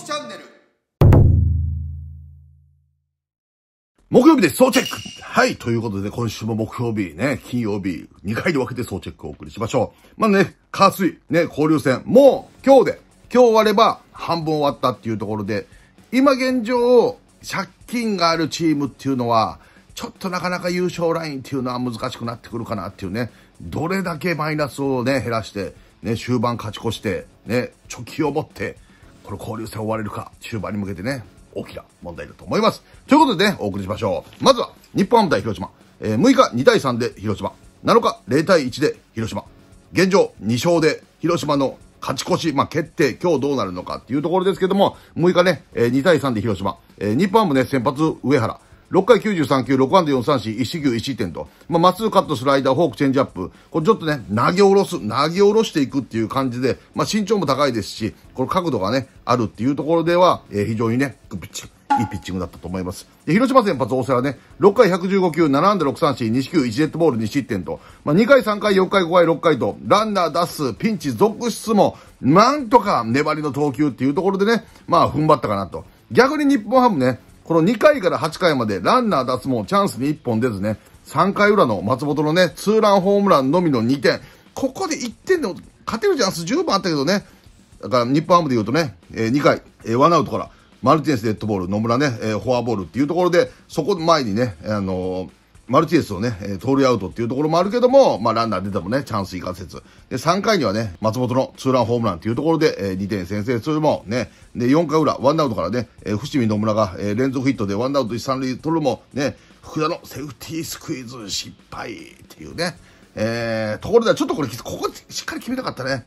きチャンネル木曜日です。総チェックはい。ということで、今週も木曜日、ね、金曜日、2回で分けて総チェックをお送りしましょう。まあね、火水、ね、交流戦、もう今日で、今日終われば半分終わったっていうところで、今現状、借金があるチームっていうのは、ちょっとなかなか優勝ラインっていうのは難しくなってくるかなっていうね、どれだけマイナスをね、減らして、ね、終盤勝ち越して、ね、貯金を持って、この交流戦終われるか、終盤に向けてね、大きな問題だと思います。ということでね、お送りしましょう。まずは、日本ハム対広島。えー6日2対3で広島。7日0対1で広島。現状2勝で広島の勝ち越し、まあ、決定、今日どうなるのかっていうところですけども、6日ね、えー2対3で広島。えー日本ハムね、先発上原。6回93球、6安打4三振、1四球1失点と、まあ、まっすぐカット、スライダー、フォーク、チェンジアップ、これちょっとね、投げ下ろす、投げ下ろしていくっていう感じで、まあ、身長も高いですし、この角度がね、あるっていうところでは、えー非常にね、グッピッチいいピッチングだったと思います。で広島先発大瀬良ね、6回115球、7安打6三振、2四球1デッドボール2失点と、まあ、2回3回4回5回6回と、ランナー出す、ピンチ続出も、なんとか粘りの投球っていうところでね、まあ踏ん張ったかなと。逆に日本ハムね、この2回から8回までランナー出すもチャンスに1本出ずね、3回裏の松本のね、ツーランホームランのみの2点。ここで1点でも勝てるチャンス10番あったけどね、だから日本ハムで言うとね、えー2回、えーワンアウトから、マルティネスデッドボール、野村ね、えーフォアボールっていうところで、そこ前にね、あのーマルティネスをね、えー盗塁アウトっていうところもあるけども、まあランナー出てもね、チャンス生かせず。で、3回にはね、松本のツーランホームランっていうところで、えー2点先制するもね、で、4回裏、ワンアウトからね、えー伏見野村が、えー連続ヒットでワンアウト一三塁取るも、ね、福田のセーフティースクイズ失敗っていうね、えー、ところではちょっとこれ、ここしっかり決めたかったね。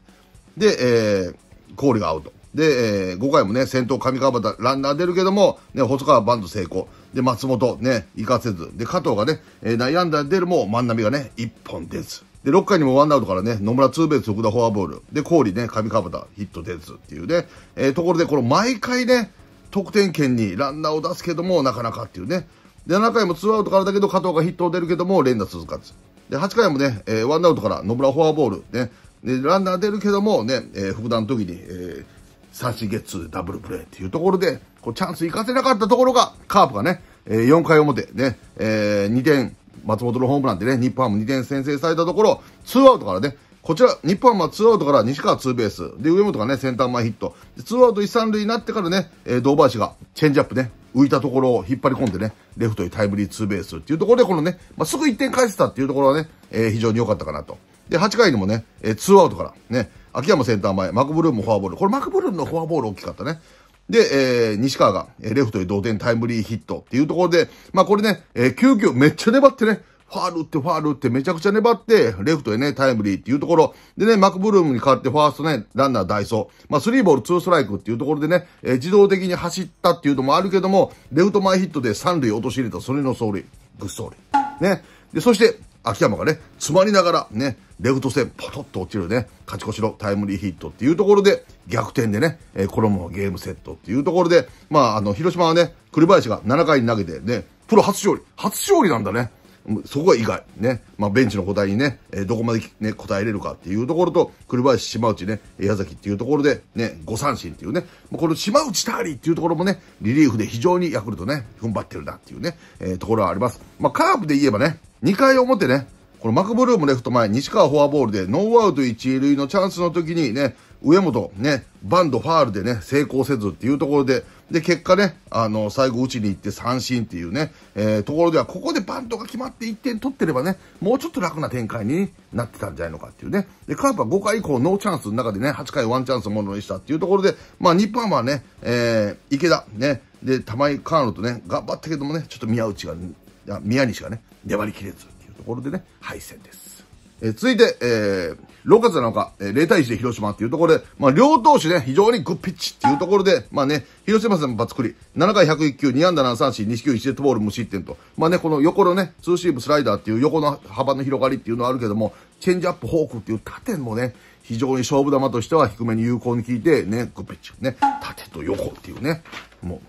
で、えー、氷がアウト。で、えー、5回もね、先頭上川端ランナー出るけども、ね、細川バント成功。で、松本ね、行かせず。で、加藤がね、えー、内野安打出るも、万波がね、1本出ず。で、6回にもワンアウトからね、野村ツーベース、福田フォアボール。で、氷ね、上川端ヒット出ずっていうね、えー、ところで、この毎回ね、得点圏にランナーを出すけども、なかなかっていうね。で、7回もツーアウトからだけど、加藤がヒットを出るけども、連打続かず。で、8回もね、えー、ワンアウトから野村フォアボール。ね。で、ランナー出るけども、ね、えー、福田の時に、えー、三振ゲッツーダブルプレーっていうところで、こうチャンス生かせなかったところが、カープがね、えー、4回表ね、えー、2点、松本のホームランでね、日本ハム2点先制されたところ、ツーアウトからね、こちら、日本ハムはツーアウトから西川ツーベース。で、上本がね、センター前ヒット。で、ツーアウト一三塁になってからね、えー、堂林がチェンジアップね、浮いたところを引っ張り込んでね、レフトにタイムリーツーベースっていうところで、このね、まあ、すぐ1点返せたっていうところはね、えー、非常に良かったかなと。で、8回にもね、えー、ツーアウトから、ね、秋山センター前、マクブルームフォアボール。これマクブルームのフォアボール大きかったね。で、えー、西川が、えーレフトに同点タイムリーヒットっていうところで、まあこれね、えー、急遽めっちゃ粘ってね、ファールってファールってめちゃくちゃ粘って、レフトへね、タイムリーっていうところ。でね、マクブルームに代わってファーストね、ランナーダイソー。まあ、スリーボールツーストライクっていうところでね、えー自動的に走ったっていうのもあるけども、レフト前ヒットで三塁落とし入れた、それの走塁。グッ走塁。ね。で、そして、秋山がね、詰まりながらね、レフト線ポトッと落ちるね、勝ち越しのタイムリーヒットっていうところで、逆転でね、えー、このままゲームセットっていうところで、まあ、あの、広島はね、栗林が7回に投げてね、プロ初勝利。初勝利なんだね。そこが意外。ね。まあ、ベンチの答えにね、えーどこまでね、答えれるかっていうところと、栗林、島内ね、矢崎っていうところで、ね、5三振っていうね、もうこの島内ターリーっていうところもね、リリーフで非常にヤクルトね、踏ん張ってるなっていうね、えーところはあります。まあ、カープで言えばね、2回表ね、このマクブルームレフト前、西川フォアボールで、ノーアウト1塁のチャンスの時にね、上本、ね、バントファールでね、成功せずっていうところで、で、結果ね、あの、最後打ちに行って三振っていうね、えーところでは、ここでバントが決まって1点取ってればね、もうちょっと楽な展開になってたんじゃないのかっていうね。で、カープは5回以降ノーチャンスの中でね、8回ワンチャンスものにしたっていうところで、まあ、日本ハムね、えー、池田、ね、で、玉井、河野とね、頑張ったけどもね、ちょっと宮内が、宮西がね、粘りきれずっていうところでね、敗戦です。えー続いて、えー、6月7日、えー0対1で広島っていうところで、まあ、両投手ね、非常にグッピッチっていうところで、まあね、広島先発作り、7回101球、2安打7三振、2四球1デッドボール無失点と、まあね、この横のね、ツーシームスライダーっていう横の幅の広がりっていうのはあるけども、チェンジアップ、フォークっていう縦もね、非常に勝負球としては低めに有効に効いて、ね、グッピッチ、ね、縦と横っていうね、も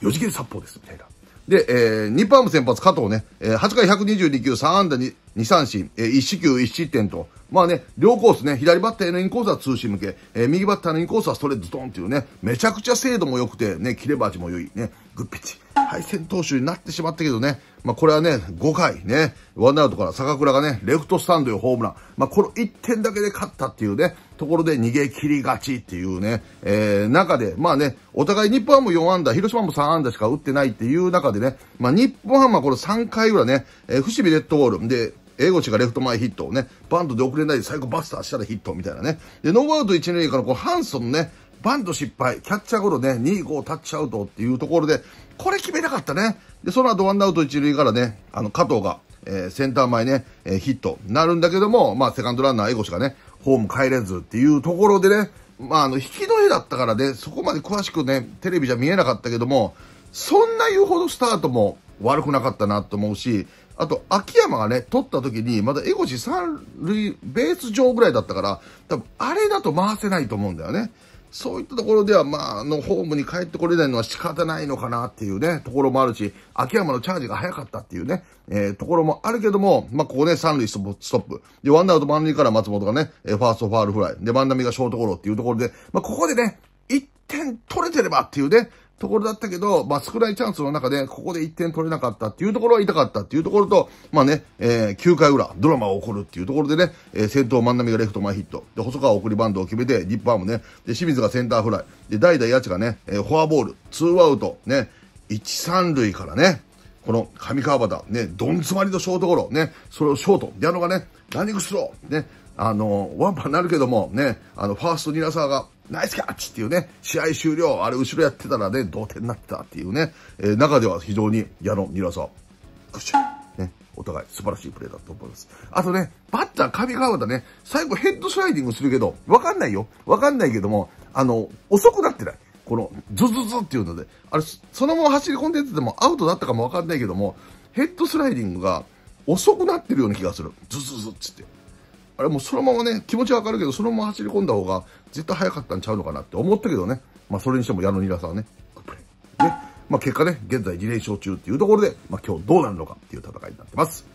う、四次元殺法です、みたいな。で、えー、日本ハム先発加藤ね、えー、8回122球3安打2、2三振、えー、1四球1失点と、まあね、両コースね、左バッターへのインコースは通信向け、えー、右バッターのインコースはストレートドンっていうね、めちゃくちゃ精度も良くて、ね、切れ味も良い、ね、グッピッチ。敗戦投手になってしまったけどね、まあこれはね、5回ね、ワンアウトから坂倉がね、レフトスタンドへホームラン。まあこの1点だけで勝ったっていうね、ところで逃げ切りがちっていうね、えー、中で、まあね、お互い日本ハム4安打、広島も3安打しか打ってないっていう中でね、まあ日本ハムはこの3回裏ね、えー、伏見レッドボールで、英語がレフト前ヒットをね、バントで遅れないで最後バスターしたらヒットみたいなね。で、ノーアウト1、2からこうハンソンね、バント失敗、キャッチャーゴロね、2、5タッチアウトっていうところで、これ決めなかったね。で、その後ワンアウト1塁からね、あの、加藤が、えー、センター前ね、えー、ヒットなるんだけども、まあ、セカンドランナー、エゴシがね、ホーム帰れずっていうところでね、まあ、あの、引きの絵だったからね、そこまで詳しくね、テレビじゃ見えなかったけども、そんな言うほどスタートも悪くなかったなと思うし、あと、秋山がね、取った時に、まだエゴシ三塁、ベース上ぐらいだったから、多分、あれだと回せないと思うんだよね。そういったところでは、まあ、あの、ホームに帰ってこれないのは仕方ないのかなっていうね、ところもあるし、秋山のチャージが早かったっていうね、えー、ところもあるけども、まあ、ここね、三塁ストップ。で、ワンアウト満塁から松本がね、ファーストファールフライ。で、万波がショートゴロっていうところで、まあ、ここでね、1点取れてればっていうね、ところだったけど、まあ、少ないチャンスの中で、ここで1点取れなかったっていうところは痛かったっていうところと、まあね、えー、9回裏、ドラマが起こるっていうところでね、えー、先頭万波がレフト前ヒット。で、細川送りバントを決めて、日本ハムね、で、清水がセンターフライ。で、代打八千がね、えー、フォアボール、ツーアウト、ね、1、3塁からね、この上川端、ね、どん詰まりのショートゴロ、ね、それをショート、矢野がね、ランニングスロー、ね、あの、ワンパンになるけども、ね、あの、ファーストニラサーが、ナイスキャッチっていうね、試合終了、あれ後ろやってたらね、同点になってたっていうね、えー、中では非常に矢野、ニラサー、グッ、ね、お互い素晴らしいプレーだと思います。あとね、バッター上川端ね、最後ヘッドスライディングするけど、わかんないよ。わかんないけども、あの、遅くなってない。この、ズズズっていうので、あれ、そのまま走り込んでててもアウトだったかもわかんないけども、ヘッドスライディングが遅くなってるような気がする。ズズズっつって。あれもうそのままね、気持ちはわかるけど、そのまま走り込んだ方が絶対早かったんちゃうのかなって思ったけどね。まあそれにしても矢野ニラさんはね、グップレイ。ね。まあ結果ね、現在2連勝中っていうところで、まあ今日どうなるのかっていう戦いになってます。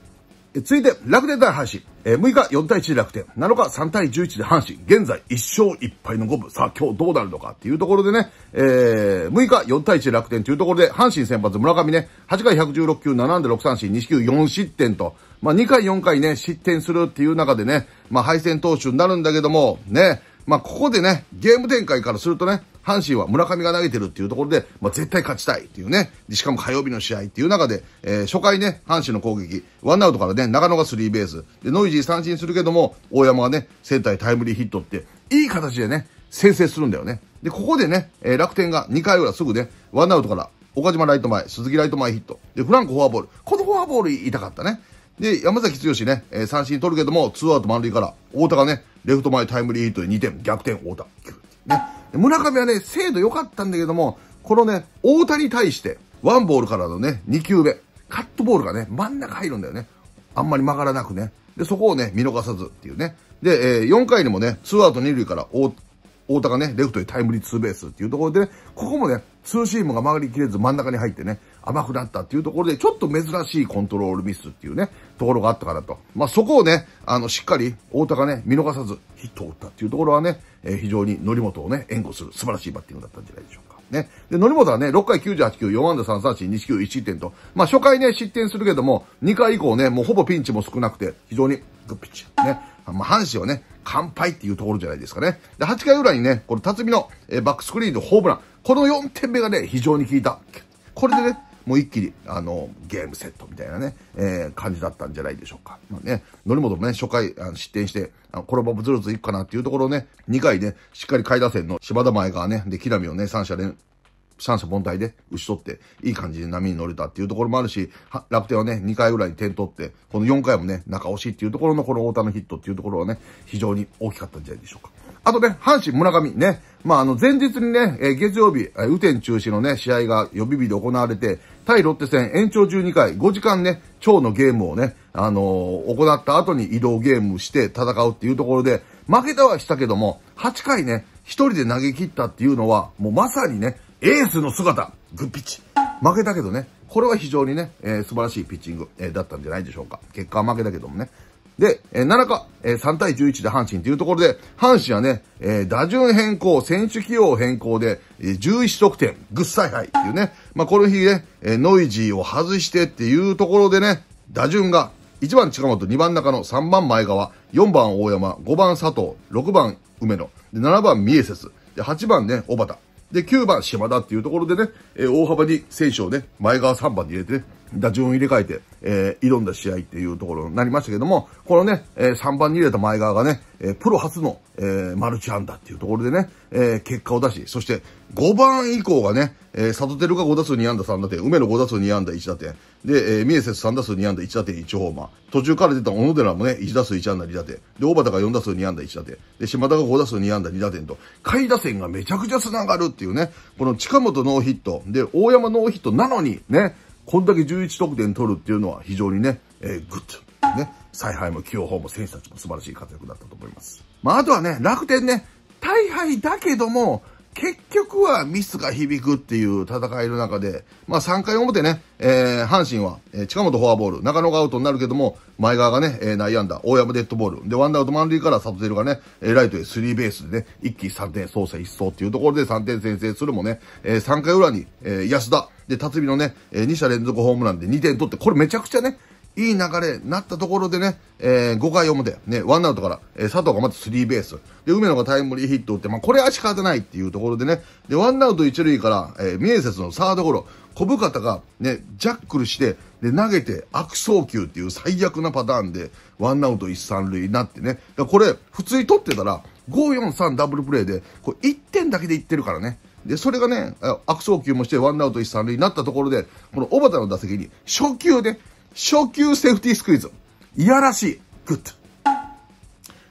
え続いて、楽天対阪神。えー、6日4対1で楽天。7日3対11で阪神。現在1勝1敗の5分。さあ今日どうなるのかっていうところでね、えー、6日4対1で楽天というところで、阪神先発村上ね、8回116球7安打6三振、2四球4失点と、まあ2回4回ね、失点するっていう中でね、まあ敗戦投手になるんだけども、ね、まあここでね、ゲーム展開からするとね、阪神は村上が投げてるっていうところで、まあ、絶対勝ちたいっていうね。しかも火曜日の試合っていう中で、えー、初回ね、阪神の攻撃、ワンアウトからね、長野がスリーベース。で、ノイジー三振するけども、大山がね、センターへタイムリーヒットって、いい形でね、先制するんだよね。で、ここでね、えー、楽天が2回裏すぐね、ワンアウトから、岡島ライト前、鈴木ライト前ヒット。で、フランコフォアボール。このフォアボール痛かったね。で、山崎剛ね、えー、三振取るけども、ツーアウト満塁から、太田がね、レフト前タイムリーヒットで2点、逆転、太田。ね。村上はね、精度良かったんだけども、このね、太田に対して、ワンボールからのね、2球目、カットボールがね、真ん中入るんだよね。あんまり曲がらなくね。で、そこをね、見逃さずっていうね。で、えー、4回にもね、ツーアウト2塁から太田がね、レフトへタイムリーツーベースっていうところでね、ここもね、ツーシームが曲がりきれず真ん中に入ってね、甘くなったっていうところで、ちょっと珍しいコントロールミスっていうね、ところがあったかなと。まあ、そこをね、あの、しっかり、太田がね、見逃さずヒットを打ったっていうところはね、えー、非常に則本をね、援護する素晴らしいバッティングだったんじゃないでしょうか。ね。で、則本はね、6回98球、4安打3三振、2四球1失点と、まあ、初回ね、失点するけども、2回以降ね、もうほぼピンチも少なくて、非常にグッピッチ。ね。まあ、阪神はね、完敗っていうところじゃないですかね。で、8回裏にね、この辰巳の、えー、バックスクリーンのホームラン。この4点目がね、非常に効いた。これでね、もう一気に、あの、ゲームセットみたいなね、えー、感じだったんじゃないでしょうか。まあね、則本もね、初回、あの失点して、あのこのままずるずるいくかなっていうところをね、2回ね、しっかり下位打線の柴田前川ね、で、木浪をね、三者連、三者凡退で打ち取って、いい感じで波に乗れたっていうところもあるし、楽天はね、2回ぐらいに点取って、この4回もね、中押しっていうところのこの太田のヒットっていうところはね、非常に大きかったんじゃないでしょうか。あとね、阪神村上ね、まあ、あの、前日にね、え、月曜日、え、雨天中止のね、試合が予備日で行われて、対ロッテ戦延長12回、5時間ね、超のゲームをね、あのー、行った後に移動ゲームして戦うっていうところで、負けたはしたけども、8回ね、一人で投げ切ったっていうのは、もうまさにね、エースの姿、グッピッチ。負けたけどね、これは非常にね、えー、素晴らしいピッチング、えー、だったんじゃないでしょうか。結果は負けたけどもね。で、えー、7日、えー、3対11で阪神というところで、阪神はね、えー、打順変更、選手起用変更で、えー、11得点、グッサイハイっていうね、まあ、この日ね、えー、ノイジーを外してっていうところでね、打順が、1番近本、2番中野、3番前川、4番大山、5番佐藤、6番梅野、で7番ミエセス、で8番ね、小畑、で9番島田っていうところでね、えー、大幅に選手をね、前川3番に入れてね、打順を入れ替えて、えー、挑んだ試合っていうところになりましたけども、このね、えー、3番に入れた前川がね、えー、プロ初の、えー、マルチアンダーっていうところでね、えー、結果を出し、そして5番以降がね、えー、サトテルが5打数2安打3打点、梅野5打数2安打1打点、で、えー、ミエセス3打数2安打1打点1ホーマー、途中から出た小野寺もね、1打数1安打2打点、で、大畑が4打数2安打1打点、で、島田が5打数2安打2打点と、下位打線がめちゃくちゃ繋がるっていうね、この近本ノーヒット、で、大山ノーヒットなのに、ね、こんだけ11得点取るっていうのは非常にね、えー、グッド。ね。采配も起用法も選手たちも素晴らしい活躍だったと思います。まあ、あとはね、楽天ね、大敗だけども、結局はミスが響くっていう戦いの中で、まあ3回表ね、えー、阪神は、えー、近本フォアボール、中野がアウトになるけども、前川がね、えー、内野安打、大山デッドボール、で、ワンダウト満塁からサトテルがね、えー、ライトへスリーベースでね、一気3点、操作一掃っていうところで3点先制するもね、えー、3回裏に、えー、安田、で、辰巳のね、えー、2者連続ホームランで2点取って、これめちゃくちゃね、いい流れになったところでね、えー、5回表、ね、ワンアウトから、えー、佐藤がまずスリーベース。で、梅野がタイムリーヒット打って、まあ、これは仕方ないっていうところでね、で、ワンアウト一塁から、えー、ミエセスのサードゴロ、小深田がね、ジャックルして、で、投げて悪送球っていう最悪なパターンで、ワンアウト一三塁になってね、これ、普通に取ってたら、5-4-3ダブルプレーで、これ1点だけでいってるからね。で、それがね、悪送球もしてワンアウト一三塁になったところで、この小畑の打席に初球で、初球セーフティースクイズ。いやらしい。グッド。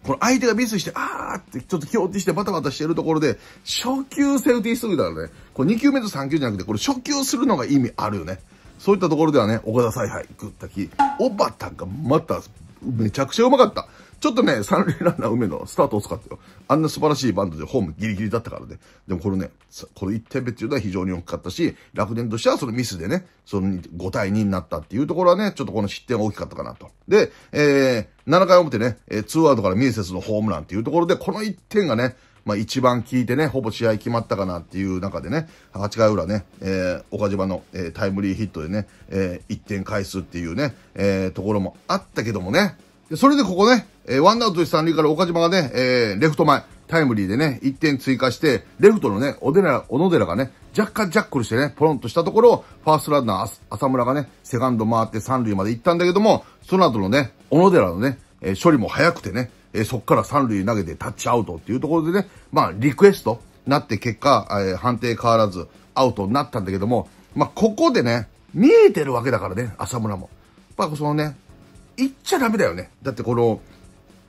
この相手がミスして、あーってちょっと気落ちしてバタバタしてるところで、初級セーフティースクイズだからね、これ2球目と3球じゃなくて、これ初級するのが意味あるよね。そういったところではね、岡田采配、グッタキ、小畑がまた、めちゃくちゃうまかった。ちょっとね、三塁ランナー梅のスタート遅かったよ。あんな素晴らしいバンドでホームギリギリだったからね。でもこれね、この1点目っていうのは非常に大きかったし、楽天としてはそのミスでね、その5対2になったっていうところはね、ちょっとこの失点は大きかったかなと。で、えー、7回表ね、えー、2アウトからミエセスのホームランっていうところで、この1点がね、まあ一番効いてね、ほぼ試合決まったかなっていう中でね、8回裏ね、えー、岡島の、えー、タイムリーヒットでね、えー、1点返すっていうね、えー、ところもあったけどもね、それでここね、えー、ワンアウト三塁から岡島がね、えー、レフト前、タイムリーでね、1点追加して、レフトのね、小寺、小野寺がね、若干ジャックルしてね、ポロンとしたところ、ファーストランナー、浅村がね、セカンド回って三塁まで行ったんだけども、その後のね、小野寺のね、えー、処理も早くてね、えー、そっから三塁投げてタッチアウトっていうところでね、まあ、リクエストなって結果、えー、判定変わらずアウトになったんだけども、まあ、ここでね、見えてるわけだからね、浅村も。まあ、そのね、言っちゃダメだよね。だってこの、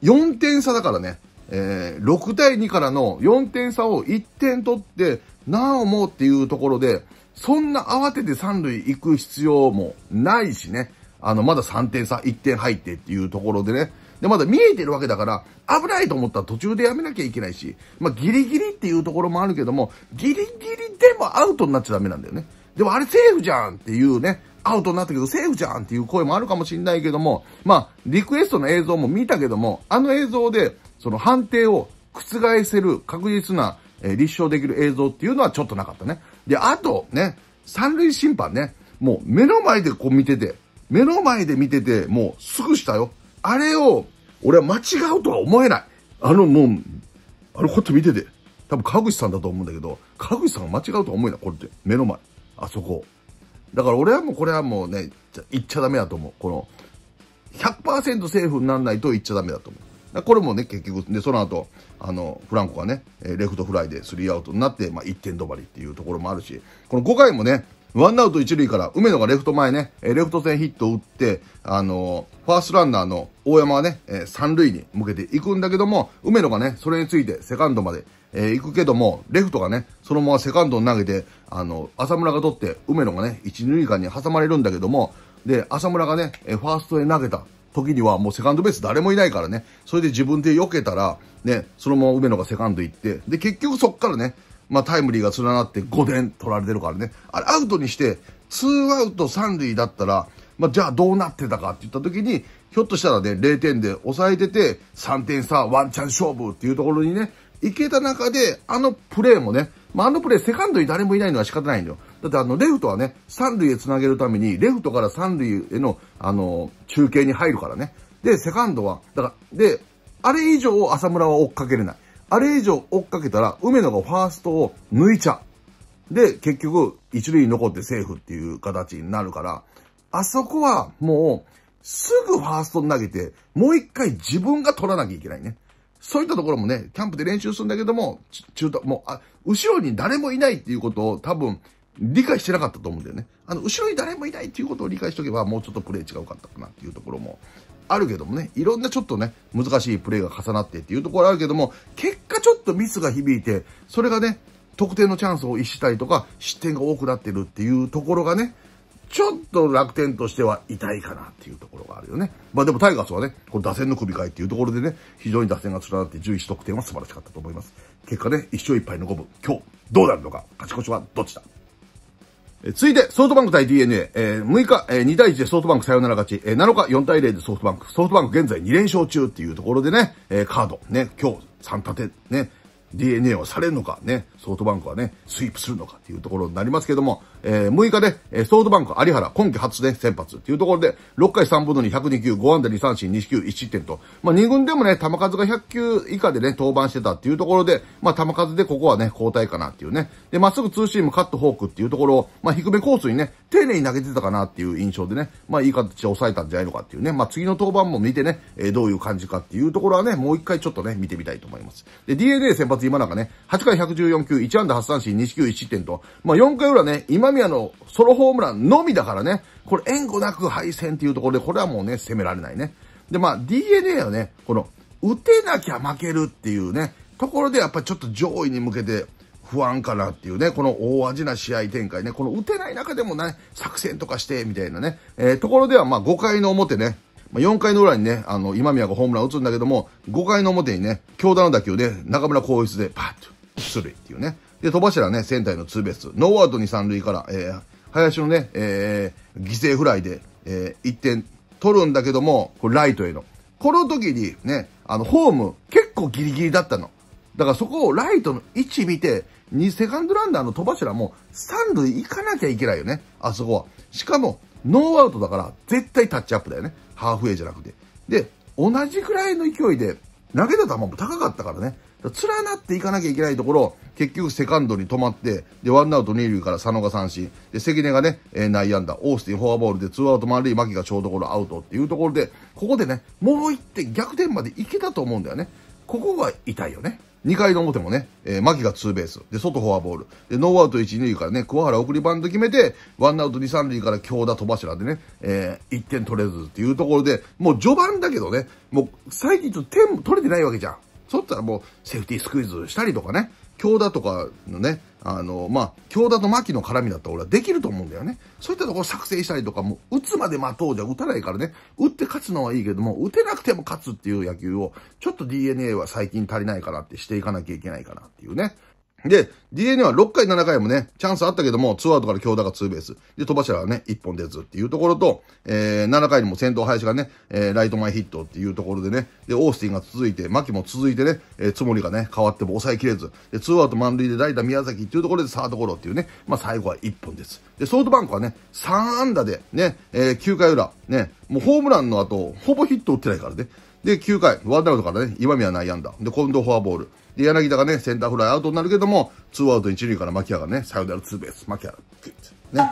4点差だからね、えー、6対2からの4点差を1点取って、なおもっていうところで、そんな慌てて3塁行く必要もないしね。あの、まだ3点差、1点入ってっていうところでね。で、まだ見えてるわけだから、危ないと思ったら途中でやめなきゃいけないし、まあ、ギリギリっていうところもあるけども、ギリギリでもアウトになっちゃダメなんだよね。でもあれセーフじゃんっていうね、アウトになったけどセーフじゃんっていう声もあるかもしれないけども、まあ、リクエストの映像も見たけども、あの映像で、その判定を覆せる確実な、えー、立証できる映像っていうのはちょっとなかったね。で、あとね、三塁審判ね、もう目の前でこう見てて、目の前で見てて、もうすぐしたよ。あれを、俺は間違うとは思えない。あのもう、あのこっち見てて。多分川口さんだと思うんだけど、川口さんが間違うとは思えない。これって。目の前。あそこ。だから俺はもうこれはもうね、言っちゃダメだと思う。この、100%セーフにならないと言っちゃダメだと思う。これもね、結局、で、その後、あの、フランコがね、レフトフライでスリーアウトになって、まあ、1点止まりっていうところもあるし、この5回もね、ワンアウト一塁から、梅野がレフト前ね、レフト線ヒットを打って、あの、ファーストランナーの大山はね、三塁に向けていくんだけども、梅野がね、それについてセカンドまで、えー、行くけども、レフトがね、そのままセカンドに投げて、あの、浅村が取って、梅野がね、一、二塁間に挟まれるんだけども、で、浅村がね、ファーストへ投げた。時にはもうセカンドベース誰もいないからね、それで自分で避けたら、ね、そのまま梅野がセカンド行って、で、結局そっからね、まあタイムリーが連なって5点取られてるからね、あれアウトにして、ツーアウト三塁だったら、まあ、じゃあどうなってたかって言った時に、ひょっとしたらね、0点で抑えてて、3点差、ワンチャン勝負っていうところにね、いけた中で、あのプレーもね、まあ、あのプレー、セカンドに誰もいないのは仕方ないんだよ。だってあの、レフトはね、三塁へ繋げるために、レフトから三塁への、あの、中継に入るからね。で、セカンドは、だから、で、あれ以上浅村は追っかけれない。あれ以上追っかけたら、梅野がファーストを抜いちゃう。で、結局、一塁に残ってセーフっていう形になるから、あそこはもう、すぐファーストに投げて、もう一回自分が取らなきゃいけないね。そういったところもね、キャンプで練習するんだけども、中途、もう、あ、後ろに誰もいないっていうことを多分、理解してなかったと思うんだよね。あの、後ろに誰もいないっていうことを理解しとけば、もうちょっとプレー違うかったかなっていうところもあるけどもね、いろんなちょっとね、難しいプレーが重なってっていうところあるけども、結果ちょっとミスが響いて、それがね、得点のチャンスを逸したりとか、失点が多くなってるっていうところがね、ちょっと楽天としては痛いかなっていうところがあるよね。まあでもタイガースはね、これ打線の首替えっていうところでね、非常に打線が連なって11得点は素晴らしかったと思います。結果ね、1勝1敗の五分、今日どうなるのか、勝ち越しはどっちだ。え続いて、ソフトバンク対 DNA、えー、6日、えー、2対1でソフトバンクサヨナラ勝ち、えー、7日4対0でソフトバンク、ソフトバンク現在2連勝中っていうところでね、えー、カード、ね、今日3立て、ね、DNA はされるのか、ね、ソフトバンクはね、スイープするのかっていうところになりますけども、えー、6日で、えー、ソフトバンク有原今季初で先発っていうところで、6回3分の2、102球、5安打2三振、2四球、1失点と、まあ2軍でもね、球数が100球以下でね、登板してたっていうところで、まあ球数でここはね、交代かなっていうね。で、まっすぐツーシーム、カット、フォークっていうところを、まあ低めコースにね、丁寧に投げてたかなっていう印象でね、まあいい形で抑えたんじゃないのかっていうね、まあ次の登板も見てね、えー、どういう感じかっていうところはね、もう一回ちょっとね、見てみたいと思います。で、DNA 先発今なんかね、8回114球、1安打8三振、2四球1失点と、まあ4回裏ね、今宮のソロホームランのみだからね、これ援護なく敗戦っていうところで、これはもうね、攻められないね。で、まあ DNA はね、この、打てなきゃ負けるっていうね、ところでやっぱちょっと上位に向けて不安かなっていうね、この大味な試合展開ね、この打てない中でもね、作戦とかして、みたいなね、えー、ところではまあ5回の表ね、まあ、4回の裏にね、あの、今宮がホームラン打つんだけども、5回の表にね、強打の打球で中村光一でパッと出塁っていうね。で、戸柱ね、センターへのツーベース。ノーアウト二三塁から、えー、林のね、えー、犠牲フライで、えー、1点取るんだけども、これライトへの。この時にね、あの、ホーム結構ギリギリだったの。だからそこをライトの位置見て、2セカンドランナーの戸柱も三塁行かなきゃいけないよね。あそこは。しかも、ノーアウトだから絶対タッチアップだよね。ハーフウェイじゃなくて。で、同じくらいの勢いで投げた球も高かったからね。連なっていかなきゃいけないところ、結局セカンドに止まって、で、ワンアウト二塁から佐野が三振、で、関根がね、えー、内野安打、オースティンフォアボールでツーアウト満塁、牧がショートゴロアウトっていうところで、ここでね、もう一点逆転までいけたと思うんだよね。ここが痛いよね。2回の表もね、えー、牧がツーベース。で、外フォアボール。で、ノーアウト1、2塁からね、桑原送りバント決めて、ワンアウト2、3塁から強打飛柱でね、えー、1点取れずっていうところで、もう序盤だけどね、もう最近ちょっと点取れてないわけじゃん。そったらもうセーフティースクイズしたりとかね、強打とかのね、あの、まあ、京田と牧の絡みだったら俺はできると思うんだよね。そういったところ作成したりとか、もう打つまで待とうじゃ打たないからね、打って勝つのはいいけども、打てなくても勝つっていう野球を、ちょっと DNA は最近足りないかなってしていかなきゃいけないかなっていうね。で、DNA は6回7回もね、チャンスあったけども、ツーアウトから強打がツーベース。で、戸柱はね、1本出ずっていうところと、えー、7回にも先頭林がね、えー、ライト前ヒットっていうところでね、で、オースティンが続いて、牧も続いてね、えー、つもりがね、変わっても抑えきれず、で、ツーアウト満塁で代打宮崎っていうところでサードゴロっていうね、まあ最後は1本です。で、ソフトバンクはね、3安打で、ね、えー、9回裏、ね、もうホームランの後、ほぼヒット打ってないからね。で、9回、ワンアウトからね、今宮内安打。で、近藤フォアボール。で、柳田がね、センターフライアウトになるけども、ツーアウト一塁から牧原がね、サヨナラツーベース、牧原、ね、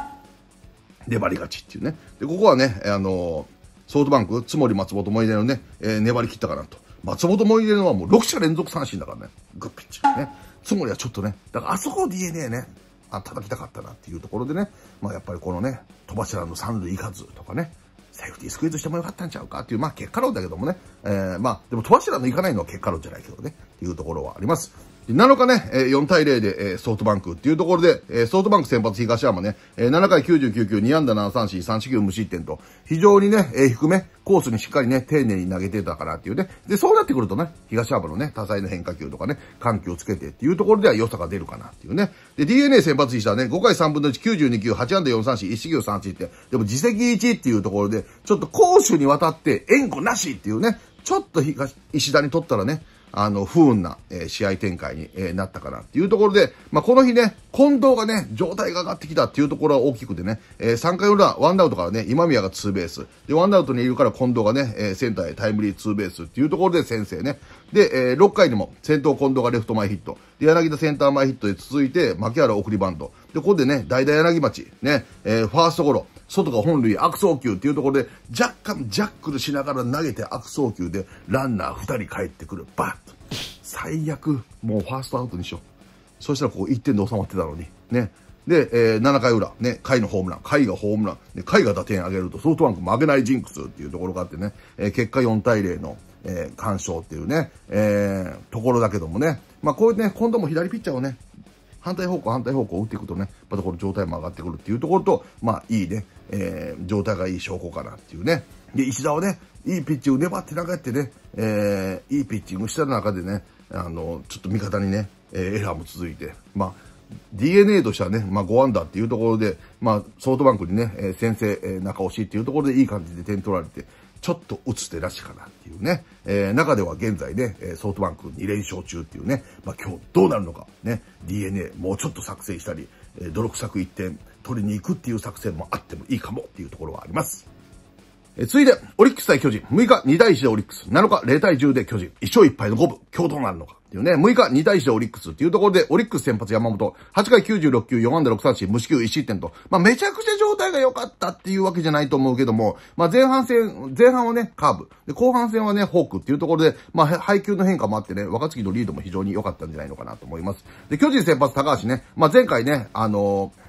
粘り勝ちっていうね。で、ここはね、あのー、ソフトバンク、津森松本萌出のね、えー、粘り切ったかなと。松本萌出のはもう6者連続三振だからね、グッピッチね。津森はちょっとね、だからあそこを DNA ね、あ叩きたかったなっていうところでね、まあやっぱりこのね、戸柱の三塁いかずとかね、セーフティースクイズしてもよかったんちゃうかっていう、まあ結果論だけどもね、えー、まあでも戸柱のいかないのは結果論じゃないけどね、っていうところはあります。7日ね、4対0で、えー、ソフトバンクっていうところで、えー、ソフトバンク先発東山ね、7回99球、2安打7三振、3四球無失点と、非常にね、低め、コースにしっかりね、丁寧に投げてたからっていうね。で、そうなってくるとね、東山のね、多彩な変化球とかね、緩急をつけてっていうところでは良さが出るかなっていうね。で、DNA 先発したね、5回3分の1、92球、8安打4三振、1四球3四って、でも自責1っていうところで、ちょっと攻守にわたって援護なしっていうね、ちょっと石田にとったらね、あの、不運な、え、試合展開に、え、なったかなっていうところで、まあ、この日ね、近藤がね、状態が上がってきたっていうところは大きくてね、え、3回裏、ワンアウトからね、今宮がツーベース。で、ワンアウトにいるから近藤がね、え、センターへタイムリーツーベースっていうところで先制ね。で、え、6回にも先頭近藤がレフト前ヒット。で、柳田センター前ヒットで続いて、牧原送りバント。で、ここでね、代打柳町、ね、えー、ファーストゴロ。外が本塁悪送球っていうところで、若干ジャックルしながら投げて悪送球で、ランナー2人帰ってくる。バッと。最悪、もうファーストアウトにしよう。そしたらここ1点で収まってたのに。ね。で、えー、7回裏、ね、回のホームラン、回がホームラン、で、回が打点上げるとソフトバンク負けないジンクスっていうところがあってね、えー、結果4対0の、えー、干渉っていうね、えー、ところだけどもね、まあこういうね、今度も左ピッチャーをね、反対方向、反対方向を打っていくとね、またこの状態も上がってくるっていうところと、まあいいね、えー、状態がいい証拠かなっていうね。で、石田はね、いいピッチング粘ってなかってね、えー、いいピッチングした中でね、あの、ちょっと味方にね、え、エラーも続いて、まあ、DNA としてはね、まあ5安打っていうところで、まあソフトバンクにね、えー、先制、えー、中押しっていうところでいい感じで点取られて、ちょっと打つ手らしかなっていうね、えー、中では現在ね、ソフトバンク2連勝中っていうね、まあ今日どうなるのか、ね、DNA もうちょっと作成したり、え、泥臭く1点取りに行くっていう作戦もあってもいいかもっていうところはあります。え続いて、オリックス対巨人。6日2対1でオリックス。7日0対10で巨人。1勝1敗の5分。今日どうなるのか。っていうね。6日2対1でオリックスっていうところで、オリックス先発山本。8回96球、4安打6三振、無四球1失点と。まあ、めちゃくちゃ状態が良かったっていうわけじゃないと思うけども、まあ、前半戦、前半はね、カーブ。で、後半戦はね、フォークっていうところで、まあ、配球の変化もあってね、若月のリードも非常に良かったんじゃないのかなと思います。で、巨人先発高橋ね。まあ、前回ね、あのー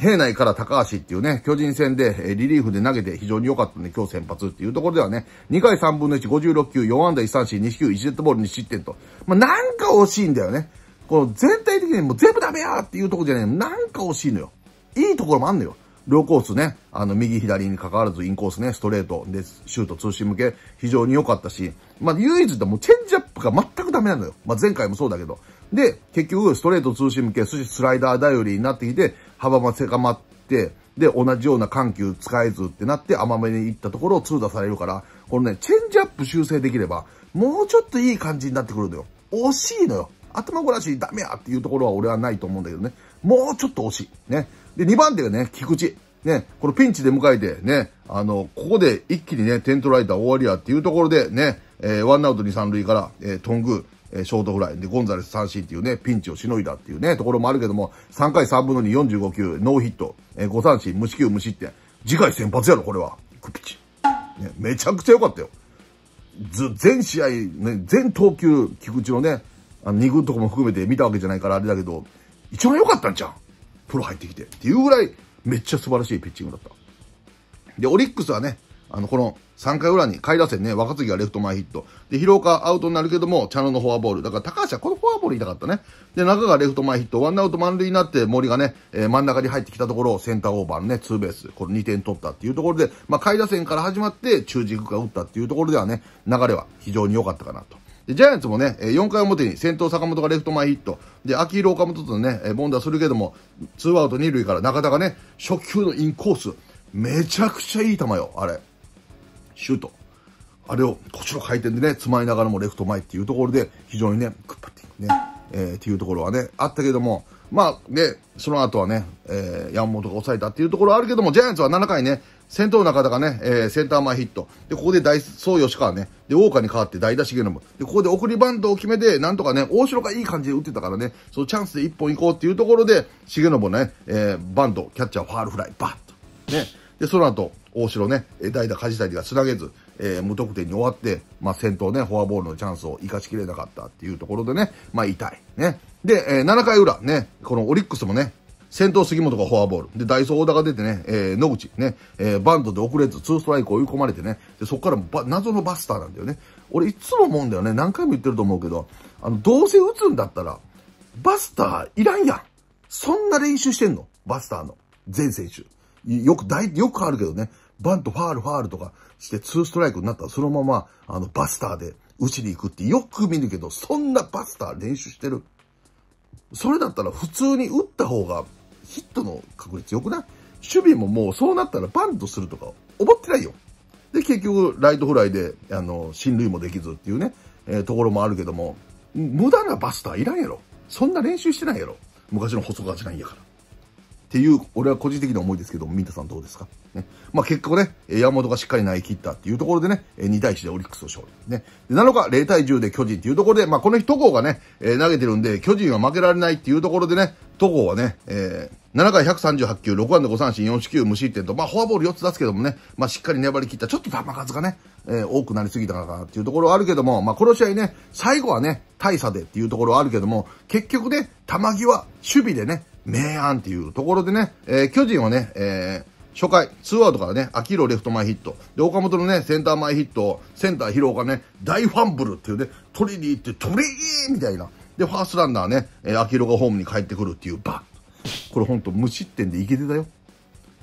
平内から高橋っていうね、巨人戦で、えリリーフで投げて非常に良かったんで、今日先発っていうところではね、2回3分の1、56球、4安打1三振、2四球、1デッドボール2失点と。まあ、なんか惜しいんだよね。この全体的にもう全部ダメやっていうところじゃないなんか惜しいのよ。いいところもあんのよ。両コースね、あの、右左に関わらずインコースね、ストレートで、シュート通信向け、非常に良かったし、まあ、唯一でもチェンジアップが全くダメなのよ。まあ、前回もそうだけど。で、結局、ストレート通信向け、そしてスライダー頼りになってきて、幅も狭まって、で、同じような緩急使えずってなって甘めに行ったところを通打されるから、このね、チェンジアップ修正できれば、もうちょっといい感じになってくるのよ。惜しいのよ。頭ごなしダメやっていうところは俺はないと思うんだけどね。もうちょっと惜しい。ね。で、2番手がね、菊池。ね、このピンチで迎えて、ね、あの、ここで一気にね、テントライター終わりやっていうところでね、えー、ワンアウト2、3塁から、えー、トング、えー、ショートフライでゴンザレス三振っていうね、ピンチをしのいだっていうね、ところもあるけども、3回3分の2、45球、ノーヒット、えー、5三振、無四球無失点。次回先発やろ、これは。クピチ。ね、めちゃくちゃ良かったよ。ず、全試合、ね、全投球、菊池のね、あの、2軍とかも含めて見たわけじゃないからあれだけど、一番良かったんじゃん。プロ入ってきて。っていうぐらい、めっちゃ素晴らしいピッチングだった。で、オリックスはね、あの、この3回裏に下位打線ね、若杉がレフト前ヒット。で、広岡アウトになるけども、茶野のフォアボール。だから高橋はこのフォアボール言いたかったね。で、中がレフト前ヒット。ワンアウト満塁になって森がね、えー、真ん中に入ってきたところをセンターオーバーのね、ツーベース。これ2点取ったっていうところで、まあ、下位打線から始まって中軸が打ったっていうところではね、流れは非常に良かったかなと。で、ジャイアンツもね、4回表に先頭坂本がレフト前ヒット。で、秋広岡本とね、ボンダーするけども、ツーアウト2塁から中田がね、初球のインコース。めちゃくちゃいい球よ、あれ。シュート。あれを、こっちの回転でね、詰まりながらもレフト前っていうところで、非常にね、クッパッティングね、えー、っていうところはね、あったけども、まあね、その後はね、えー、山本が抑えたっていうところはあるけども、ジャイアンツは7回ね、先頭中田がね、えー、センター前ヒット。で、ここで大、総吉川ね。で、大川に代わって代打重信。で、ここで送りバントを決めて、なんとかね、大城がいい感じで打ってたからね、そのチャンスで一本行こうっていうところで、重信ね、えー、バント、キャッチャー、ファールフライ、バッと。ね。で、その後、大城ね、代打梶谷が繋げず、えー、無得点に終わって、まあ、先頭ね、フォアボールのチャンスを生かしきれなかったっていうところでね、まあ、痛い。ね。で、えー、7回裏、ね、このオリックスもね、先頭杉本がフォアボール。で、ダイソー小田が出てね、えー、野口ね、えー、バントで送れず、ツーストライク追い込まれてね、で、そこからば、謎のバスターなんだよね。俺いつも思うんだよね。何回も言ってると思うけど、あの、どうせ打つんだったら、バスターいらんやん。そんな練習してんのバスターの。全選手。よく大、よくあるけどね。バント、ファール、ファールとかして、ツーストライクになったらそのまま、あの、バスターで打ちに行くってよく見るけど、そんなバスター練習してる。それだったら普通に打った方がヒットの確率良くない？守備ももうそうなったらバントするとか思ってないよ。で、結局、ライトフライで、あの、進塁もできずっていうね、えー、ところもあるけども、無駄なバスターいらんやろ。そんな練習してないやろ。昔の細川じゃないんやから。っていう、俺は個人的な思いですけども、ミンタさんどうですか？ね。まあ結果ね、山本がしっかり投げ切ったっていうところでね、2対1でオリックスを勝利。ね。で、7日0対10で巨人っていうところで、まあこの日戸郷がね、え、投げてるんで、巨人は負けられないっていうところでね、戸郷はね、えー、7回138球、6安打5三振、4四球無失点と、まあ、フォアボール4つ出すけどもね、まあ、しっかり粘り切った、ちょっと球数がね、えー、多くなりすぎたかなっていうところはあるけども、まあ、この試合ね、最後はね、大差でっていうところはあるけども、結局ね、球際、守備でね、明暗っていうところでね、えー、巨人はね、えー、初回、ツーアウトからね、秋広レフト前ヒット。で、岡本のね、センター前ヒット、センター広岡ね、大ファンブルっていうね、取りに行って、取りーみたいな。で、ファーストランナーね、えー、秋広がホームに帰ってくるっていう、バこれほんと無失点でいけてたよ。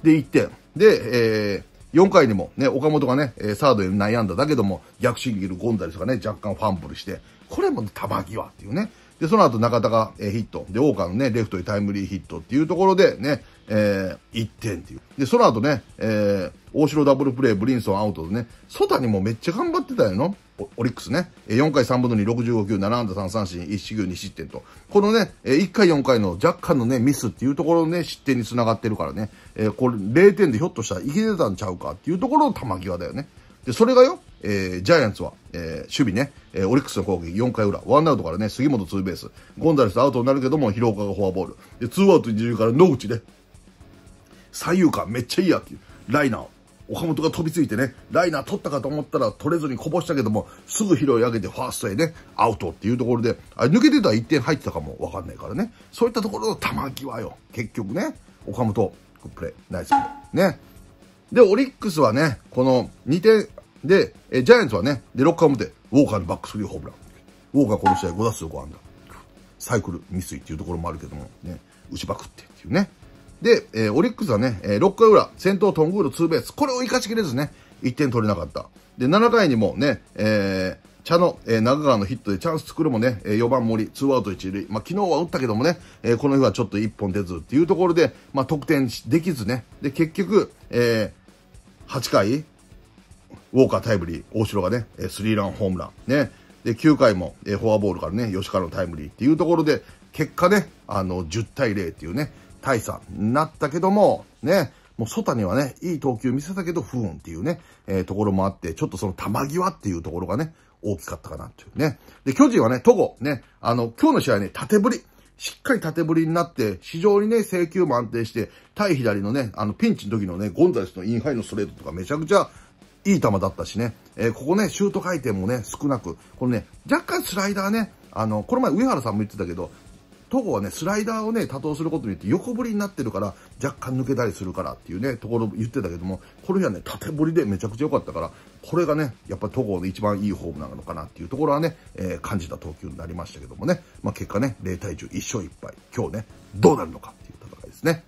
で、1点。で、えー、4回にもね、岡本がね、サードへ悩んだだけども、逆進撃るゴンザレスがね、若干ファンブルして、これも球際っていうね。で、その後中田が、え、ヒット。で、大川のね、レフトにタイムリーヒットっていうところでね、えー、1点っていう。で、その後ね、えー、大城ダブルプレイ、ブリンソンアウトでね、ソタにもめっちゃ頑張ってたよの。オリックスね。4回3分の2、65球、7安打3三振、1四球2失点と。このね、1回4回の若干のね、ミスっていうところのね、失点につながってるからね、えー、これ0点でひょっとしたらいけてたんちゃうかっていうところの球際だよね。で、それがよ、えー、ジャイアンツは、えー、守備ね、えー、オリックスの攻撃4回裏、ワンアウトからね、杉本ツーベース、ゴンザレスアウトになるけども、広岡がフォアボール。で、ツーアウト一塁から野口ね、左中間めっちゃいいやっていう、ライナー。岡本が飛びついてね、ライナー取ったかと思ったら取れずにこぼしたけども、すぐ拾い上げてファーストへね、アウトっていうところで、あれ抜けてたら1点入ってたかもわかんないからね。そういったところの球際よ。結局ね、岡本、グップレー、ナイスプレー。ね。で、オリックスはね、この2点、で、えジャイアンツはね、で、6回表、ウォーカーのバックスリーホームラン。ウォーカーこの試合5打数5安打。サイクル未遂っていうところもあるけども、ね、打ちまくってっていうね。で、えー、オリックスはね、えー、6回裏、先頭トングールツーベース。これを生かしきれずね、1点取れなかった。で、7回にもね、えー、茶の、えー、中川のヒットでチャンス作るもね、えー、4番森、ツーアウト1塁。まあ、昨日は打ったけどもね、えー、この日はちょっと1本出ずっていうところで、まあ、得点できずね。で、結局、えー、8回、ウォーカータイムリー、大城がね、スリーランホームラン。ね。で、9回も、えフォアボールからね、吉川のタイムリーっていうところで、結果ね、あの、10対0っていうね、大差になったけども、ね、もう外にはね、いい投球見せたけど不運っていうね、えー、ところもあって、ちょっとその球際っていうところがね、大きかったかなっていうね。で、巨人はね、戸郷、ね、あの、今日の試合ね、縦振り。しっかり縦振りになって、非常にね、制球も安定して、対左のね、あの、ピンチの時のね、ゴンザレスのインハイのストレートとかめちゃくちゃいい球だったしね、えー、ここね、シュート回転もね、少なく、このね、若干スライダーね、あの、この前上原さんも言ってたけど、戸郷はね、スライダーをね、多投することによって横振りになってるから、若干抜けたりするからっていうね、ところ言ってたけども、この日はね、縦振りでめちゃくちゃ良かったから、これがね、やっぱり戸郷で一番いいフォームなのかなっていうところはね、えー、感じた投球になりましたけどもね、まあ結果ね、0対10、1勝1敗、今日ね、どうなるのかっていう戦いですね。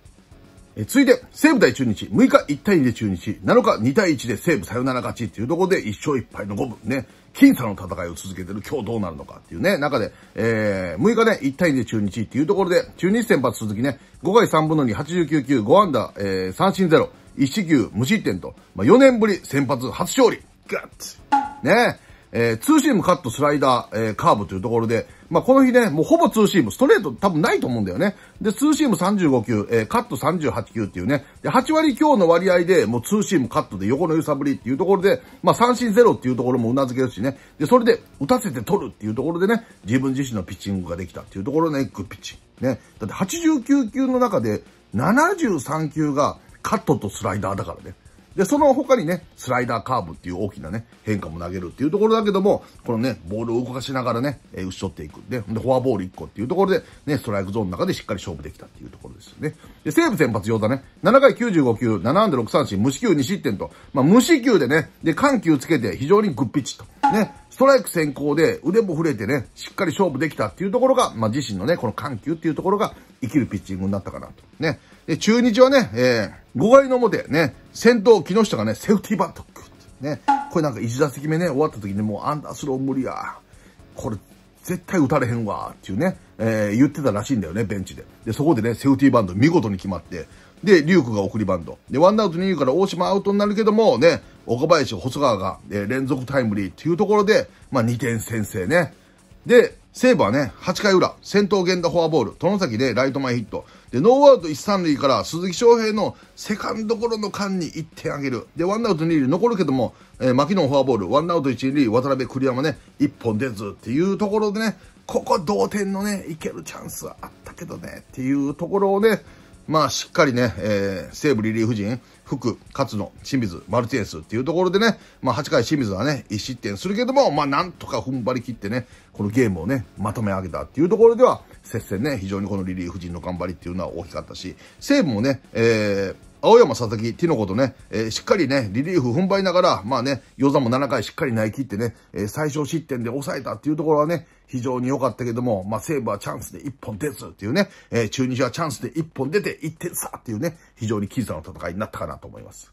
え続いて、西武対中日、6日1対2で中日、7日2対1で西武サヨナラ勝ち。っていうところで1勝1敗の5分。ね、僅差の戦いを続けてる。今日どうなるのかっていうね、中で、えー、6日ね、1対2で中日。っていうところで、中日先発鈴木ね、5回3分の2、89球、5安打、えー、三振0、1四球、無失点と、まあ、4年ぶり先発初勝利。ガッツ。ね。えー、ツーシームカットスライダー、えー、カーブというところで、まあ、この日ね、もうほぼツーシーム、ストレート多分ないと思うんだよね。で、ツーシーム35球、えー、カット38球っていうね、で、8割強の割合で、もうツーシームカットで横の揺さぶりっていうところで、まあ、三振ゼロっていうところも頷けるしね。で、それで打たせて取るっていうところでね、自分自身のピッチングができたっていうところね、グッグピッチ。ね。だって89球の中で、73球がカットとスライダーだからね。で、その他にね、スライダーカーブっていう大きなね、変化も投げるっていうところだけども、このね、ボールを動かしながらね、えー、打ち取っていく。で、で、フォアボール1個っていうところで、ね、ストライクゾーンの中でしっかり勝負できたっていうところですよね。で、西武先発用だね、7回95球、7安打6三振、無四球2失点と、まあ、無四球でね、で、緩急つけて非常にグッピッチと、ね、ストライク先行で腕も振れてね、しっかり勝負できたっていうところが、まあ、自身のね、この緩急っていうところが生きるピッチングになったかなと。ね。で、中日はね、えー、5回の表、ね、先頭木下がね、セーフティーバント、ね。これなんか1打席目ね、終わった時にもうアンダースロー無理や。これ、絶対打たれへんわ、っていうね、えー、言ってたらしいんだよね、ベンチで。で、そこでね、セーフティーバント見事に決まって、で、リュークが送りバント。で、ワンアウト2塁から大島アウトになるけども、ね、岡林、細川が、えー、連続タイムリーっていうところで、まあ、2点先制ね。で、西武はね、8回裏、先頭源田フォアボール、殿崎でライト前ヒット。で、ノーアウト1、3塁から鈴木翔平のセカンドゴロの間に1点あげる。で、ワンアウト2塁残るけども、えー、牧野フォアボール、ワンアウト1、2塁、渡辺栗山ね、1本出ずっていうところでね、ここ同点のね、いけるチャンスはあったけどね、っていうところをね、まあ、しっかりね、えー、西武リリーフ陣、福、勝野、清水、マルティエスっていうところでね、まあ、8回清水はね、1失点するけども、まあ、なんとか踏ん張り切ってね、このゲームをね、まとめ上げたっていうところでは、接戦ね、非常にこのリリーフ陣の頑張りっていうのは大きかったし、西武もね、えー、青山、佐々木、ティノコとね、えー、しっかりね、リリーフ踏ん張りながら、まあね、ヨザも7回しっかり投げ切ってね、えー、最小失点で抑えたっていうところはね、非常に良かったけども、まあ西武はチャンスで1本出ずっていうね、えー、中日はチャンスで1本出て1点差っていうね、非常に僅差の戦いになったかなと思います。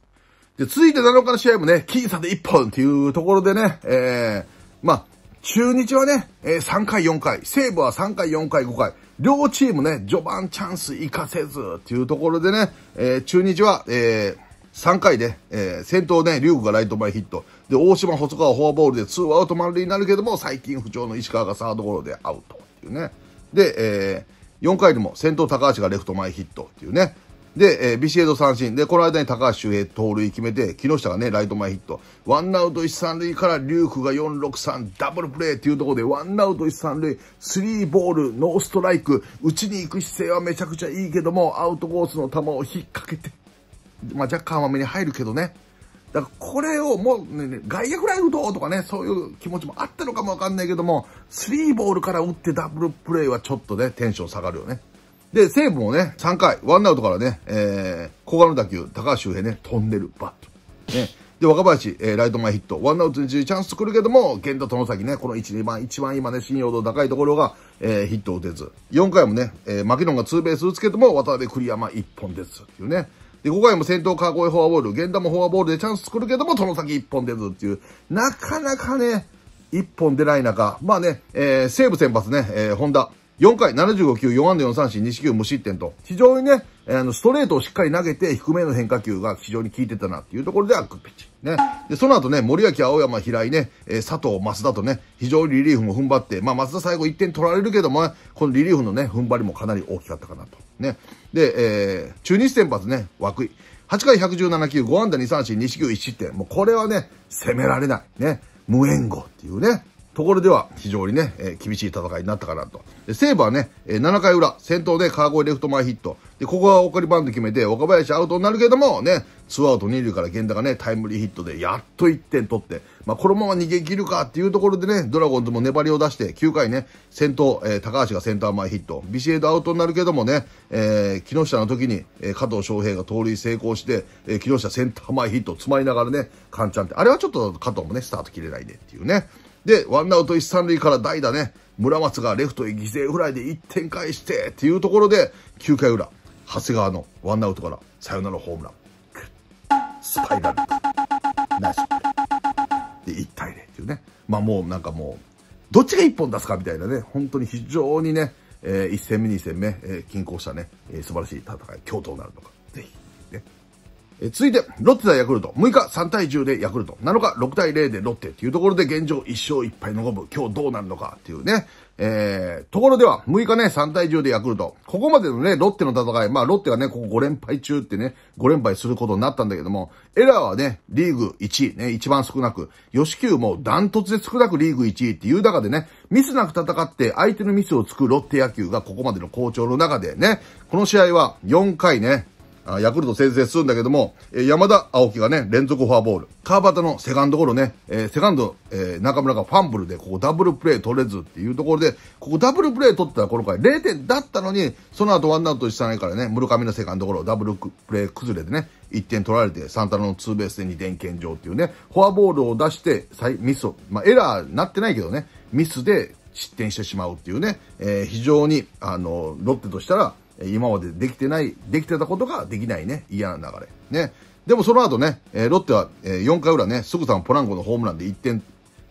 で、続いて7日の試合もね、僅差で1本っていうところでね、えー、まあ、中日はね、えー、3回4回、西武は3回4回5回、両チームね、序盤チャンス生かせずっていうところでね、えー、中日は、えー、3回で、えー、先頭ね、リュウグがライト前ヒット。で、大島細川フォアボールで2アウト満塁になるけども、最近不調の石川がサードゴロでアウトっていうね。で、えー、4回でも先頭高橋がレフト前ヒットっていうね。で、えー、ビシエド三振。で、この間に高橋周平盗塁決めて、木下がね、ライト前ヒット。ワンアウト一三塁からリュークが463ダブルプレーっていうところで、ワンアウト一三塁、スリーボール、ノーストライク、打ちに行く姿勢はめちゃくちゃいいけども、アウトコースの球を引っ掛けて、まあ若干甘めに入るけどね。だからこれをもう、ね、外野フライ打とうとかね、そういう気持ちもあったのかもわかんないけども、スリーボールから打ってダブルプレーはちょっとね、テンション下がるよね。で、西武もね、3回、ワンアウトからね、えー、小川の打球、高橋周平ね、トンネル、バット。ね。で、若林、えー、ライト前ヒット。ワンアウトにチャンス作るけども、源田智崎ね、この1、2番、一番今ね、信用度高いところが、えー、ヒットを打てず。4回もね、えー、牧野がツーベース打つけども、渡辺栗山1本です。っていうね。で、5回も先頭川越フォアボール、源田もフォアボールでチャンス作るけども、友崎1本出ずっていう、なかなかね、1本出ない中、まあね、えー、西武先発ね、えー、ホンダ。4回75球、4安打4三振、2四球無失点と、非常にね、あの、ストレートをしっかり投げて、低めの変化球が非常に効いてたなっていうところでは、グッピッチ。ね。で、その後ね、森脇、青山、平井ね、えー、佐藤、増田とね、非常にリリーフも踏ん張って、まあ、増田最後1点取られるけども、このリリーフのね、踏ん張りもかなり大きかったかなと。ね。で、えー、中日先発ね、涌井。8回117球、5安打2三振、2四球1失点。もうこれはね、攻められない。ね。無援護っていうね。ところでは非常にね、えー、厳しい戦いになったかなと。で、西武はね、えー、7回裏、先頭で川越レフト前ヒット。で、ここは送りバント決めて、若林アウトになるけども、ね、ツーアウト2塁から源田がね、タイムリーヒットで、やっと1点取って、まあ、このまま逃げ切るかっていうところでね、ドラゴンズも粘りを出して、9回ね、先頭、えー、高橋がセンター前ヒット。ビシエドアウトになるけどもね、えー、木下の時に、えー、加藤翔平が盗塁成功して、えー、木下センター前ヒットを詰まりながらね、カンチャンって、あれはちょっと加藤もね、スタート切れないでっていうね。で、ワンアウト一三塁から代打ね、村松がレフトへ犠牲フライで1点返してっていうところで、9回裏、長谷川のワンアウトからサヨナラホームラン。スパイラル。ナイスで、1対0っていうね。まあもうなんかもう、どっちが1本出すかみたいなね、本当に非常にね、えー、1戦目、2戦目、えー、均衡したね、えー、素晴らしい戦い、京都になるのか、ぜひ。え続いて、ロッテ対ヤクルト。6日3対10でヤクルト。7日6対0でロッテっていうところで現状1勝1敗の五分。今日どうなるのかっていうね。えー、ところでは、6日ね、3対10でヤクルト。ここまでのね、ロッテの戦い、まあ、ロッテがね、ここ5連敗中ってね、5連敗することになったんだけども、エラーはね、リーグ1位、ね、一番少なく、吉球もダントツで少なくリーグ1位っていう中でね、ミスなく戦って相手のミスをつくロッテ野球がここまでの好調の中でね、この試合は4回ね、ヤクルト先制するんだけども、えー、山田青木がね、連続フォアボール。川端のセカンドゴロね、えー、セカンド、えー、中村がファンブルで、ここダブルプレー取れずっていうところで、ここダブルプレー取ったらこの回0点だったのに、その後ワンアウトしたないからね、村上のセカンドゴロ、ダブルプレー崩れでね、1点取られて、サンタナのツーベースで2点献上っていうね、フォアボールを出して、ミスを、まあ、エラーなってないけどね、ミスで失点してしまうっていうね、えー、非常に、あの、ロッテとしたら、今までできてない、できてたことができないね、嫌な流れ。ね。でもその後ね、えー、ロッテは、えー、4回裏ね、すぐさまポランコのホームランで1点、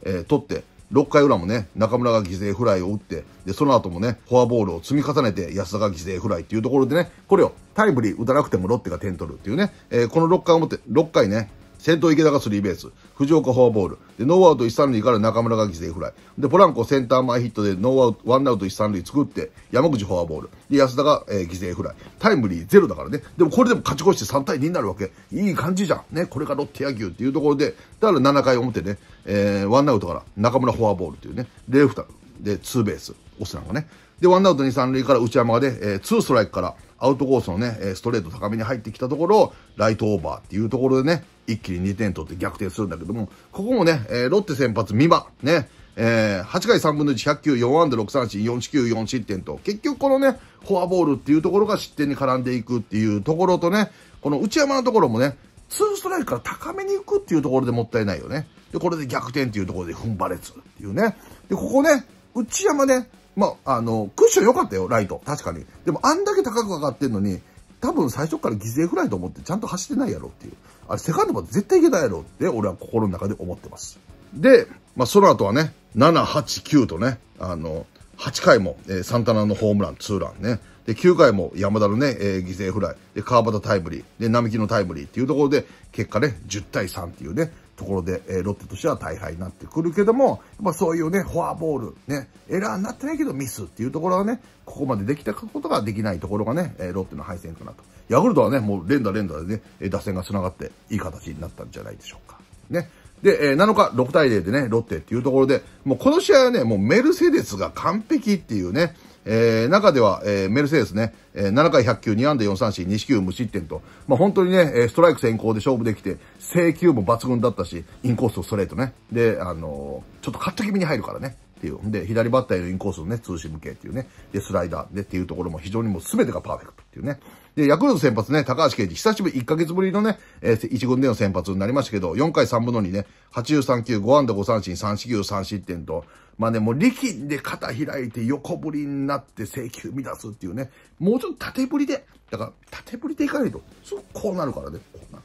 えー、取って、6回裏もね、中村が犠牲フライを打って、で、その後もね、フォアボールを積み重ねて、安田が犠牲フライっていうところでね、これをタイムリー打たなくてもロッテが点取るっていうね、えー、この6回表、6回ね、先頭池田がスリーベース、藤岡フォアボール、で、ノーアウト一三塁から中村が犠牲フライ、で、ポランコセンター前ヒットでノーアウト、ワンアウト一三塁作って、山口フォアボール、で、安田が、えー、犠牲フライ、タイムリーゼロだからね、でもこれでも勝ち越して3対2になるわけ、いい感じじゃん。ね、これがロッテ野球っていうところで、だから7回表ね、えー、ワンアウトから中村フォアボールっていうね、レフターでツーベース、オスナがね、で、ワンアウト2、3塁から内山がで、えー、ツーストライクからアウトコースのね、ストレート高めに入ってきたところ、ライトオーバーっていうところでね、一気に2点取って逆転するんだけども、ここもね、えー、ロッテ先発三馬、ね、えー、8回3分の1、100球、4安打6三振、4四球4失点と、結局このね、フォアボールっていうところが失点に絡んでいくっていうところとね、この内山のところもね、ツーストライクから高めに行くっていうところでもったいないよね。で、これで逆転っていうところで踏ん張れつっていうね。で、ここね、内山ね、まあ、あの、クッション良かったよ、ライト。確かに。でも、あんだけ高く上がってんのに、多分最初から犠牲フライと思ってちゃんと走ってないやろっていう。あれ、セカンドまで絶対いけないやろって、俺は心の中で思ってます。で、まあ、その後はね、7、8、9とね、あの、8回も、えー、サンタナのホームラン、ツーランね。で、9回も山田のね、えー、犠牲フライ。で、川端タイムリー。で、並木のタイムリーっていうところで、結果ね、10対3っていうね、ところで、えー、ロッテとしては大敗になってくるけども、やっぱそういうね、フォアボール、ね、エラーになってないけどミスっていうところはね、ここまでできたことができないところがね、えー、ロッテの敗戦かなと。ヤクルトはね、もう連打連打でね、打線が繋がっていい形になったんじゃないでしょうか。ね。で、えー、7日6対0でね、ロッテっていうところで、もうこの試合はね、もうメルセデスが完璧っていうね、えー、中では、えー、メルセデスね、えー、7回100球、2安打4三振、2四球無失点と、まあ、本当にね、えストライク先行で勝負できて、制球も抜群だったし、インコースとストレートね。で、あのー、ちょっとカット気味に入るからね。っていう。で、左バッターへのインコースのね、通信向けっていうね。で、スライダーでっていうところも非常にもう全てがパーフェクトっていうね。で、ヤクルト先発ね、高橋奎二、久しぶり、1ヶ月ぶりのね、えー、1軍での先発になりましたけど、4回3分の2ね、83球、5安打5三振、3四球3失点と、まあね、もう力で肩開いて横振りになって制球乱すっていうね、もうちょっと縦振りで、だから縦振りでいかないと、そうこうなるからね、こうなる。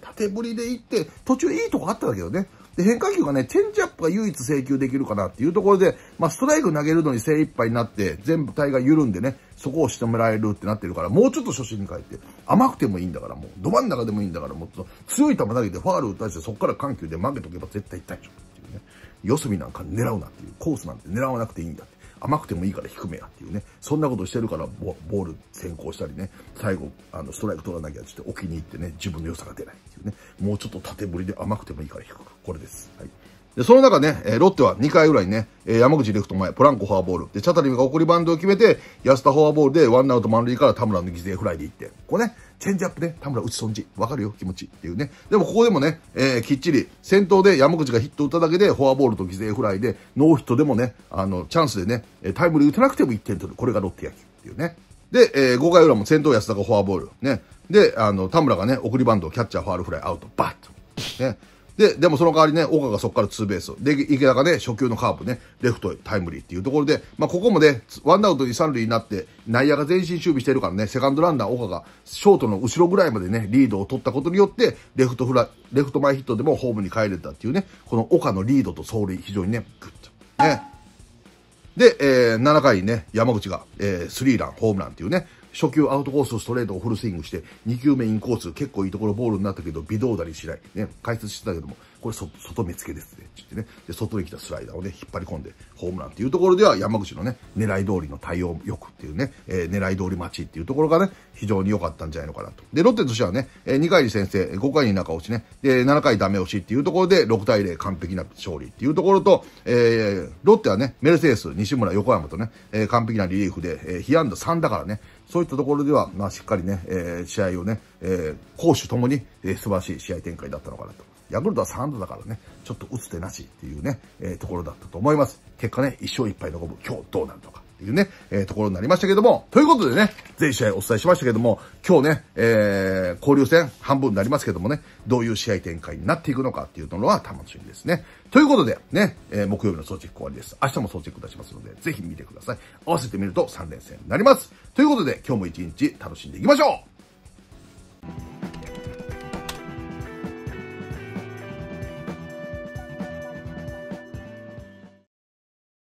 縦振りでいって、途中いいとこあったんだけどね。で、変化球がね、チェンジアップが唯一制球できるかなっていうところで、まあ、ストライク投げるのに精一杯になって、全部体が緩んでね、そこを仕留められるってなってるから、もうちょっと初心に帰って、甘くてもいいんだから、もう、ど真ん中でもいいんだから、もっと強い球投げてファール打たして、そこから緩急で負けとけば絶対痛いでしょ。四隅なんか狙うなっていう、コースなんて狙わなくていいんだって。甘くてもいいから低めやっていうね。そんなことしてるからボール先行したりね。最後、あの、ストライク取らなきゃって置きに行ってね、自分の良さが出ないっていうね。もうちょっと縦振りで甘くてもいいから低く。これです。はい。で、その中ね、えロッテは2回ぐらいね、え山口レフト前、ポランコフォアボール。で、チャタリムが送りバンドを決めて、安田フォアボールでワンアウト満塁から田村の犠牲フライで行って、これね、チェンジアップで田村打ち損じ。わかるよ、気持ちっていうね。でもここでもね、えー、きっちり、先頭で山口がヒット打っただけで、フォアボールと犠牲フライで、ノーヒットでもね、あの、チャンスでね、タイムリー打たなくても1点取る。これがロッテ野球っていうね。で、えー、5回裏も先頭安田がフォアボール。ね。で、あの、田村がね、送りバンド、キャッチャーファールフライ、アウト、バッと。ね。で、でもその代わりね、岡がそこからツーベース。で、池田がね、初球のカーブね、レフトへタイムリーっていうところで、まあ、ここもね、ワンアウトに三塁になって、内野が前進守備してるからね、セカンドランナー岡が、ショートの後ろぐらいまでね、リードを取ったことによって、レフトフラ、レフト前ヒットでもホームに帰れたっていうね、この岡のリードと走塁、非常にね、グッと。ね。で、えー、7回にね、山口が、えー、スリーラン、ホームランっていうね、初球アウトコースストレートをフルスイングして、2球目インコース結構いいところボールになったけど、微動だにしない。ね、解説してたけども、これ外目付けですね。ってね。で、外に来たスライダーをね、引っ張り込んで、ホームランっていうところでは山口のね、狙い通りの対応欲っていうね、えー、狙い通り待ちっていうところがね、非常に良かったんじゃないのかなと。で、ロッテとしてはね、えー、2回に先制、5回に中落ちね、で、7回ダメ押しっていうところで、6対0完璧な勝利っていうところと、えー、ロッテはね、メルセデス、西村、横山とね、えー、完璧なリリーフで、えー、被安打3だからね、そういったところでは、まあ、しっかりね、えー、試合をね、えー、攻守ともに、えー、素晴らしい試合展開だったのかなと。ヤクルトは3度だからね、ちょっと打つ手なしっていうね、えー、ところだったと思います。結果ね、1勝1敗の五分、今日どうなるのか。ていうね、えー、ところになりましたけども、ということでね、全試合お伝えしましたけども、今日ね、えー、交流戦半分になりますけどもね、どういう試合展開になっていくのかっていうのは楽しみですね。ということで、ね、えー、木曜日の総チェック終わりです。明日も総チェック出しますので、ぜひ見てください。合わせてみると3連戦になります。ということで、今日も一日楽しんでいきましょう